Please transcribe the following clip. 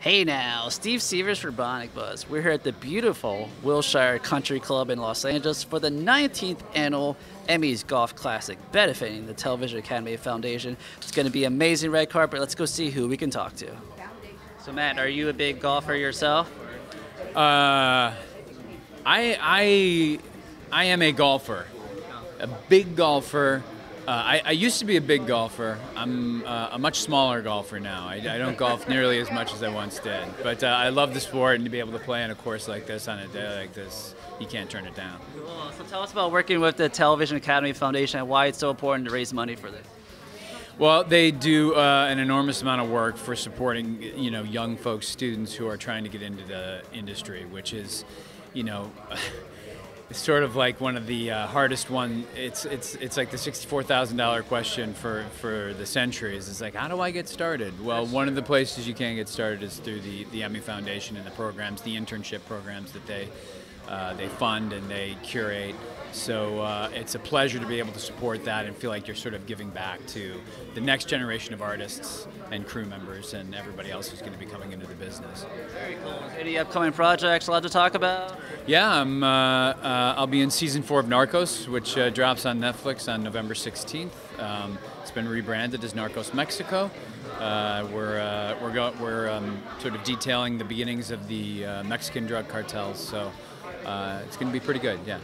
Hey now, Steve Severs for Bionic Buzz. We're here at the beautiful Wilshire Country Club in Los Angeles for the 19th annual Emmys Golf Classic, benefiting the Television Academy Foundation. It's going to be amazing red carpet. Let's go see who we can talk to. So Matt, are you a big golfer yourself? Uh, I I I am a golfer, a big golfer. Uh, I, I used to be a big golfer. I'm uh, a much smaller golfer now. I, I don't golf nearly as much as I once did. But uh, I love the sport, and to be able to play on a course like this on a day like this, you can't turn it down. Cool. So tell us about working with the Television Academy Foundation and why it's so important to raise money for this. Well, they do uh, an enormous amount of work for supporting, you know, young folks, students who are trying to get into the industry, which is, you know, it's sort of like one of the uh, hardest one. It's it's it's like the sixty-four thousand dollar question for for the centuries. It's like, how do I get started? Well, one of the places you can get started is through the the Emmy Foundation and the programs, the internship programs that they uh, they fund and they curate. So uh, it's a pleasure to be able to support that and feel like you're sort of giving back to the next generation of artists and crew members and everybody else who's going to be coming into the business. Very cool. Any upcoming projects allowed to talk about? Yeah, I'm, uh, uh, I'll be in season four of Narcos, which uh, drops on Netflix on November 16th. Um, it's been rebranded as Narcos Mexico. Uh, we're uh, we're, go- we're um, sort of detailing the beginnings of the Mexican drug cartels, so it's going to be pretty good. Yeah.